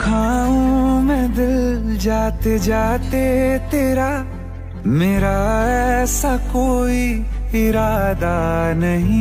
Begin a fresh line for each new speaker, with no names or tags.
खाऊं मैं दिल जाते जाते तेरा। मेरा ऐसा कोई इरादा नहीं।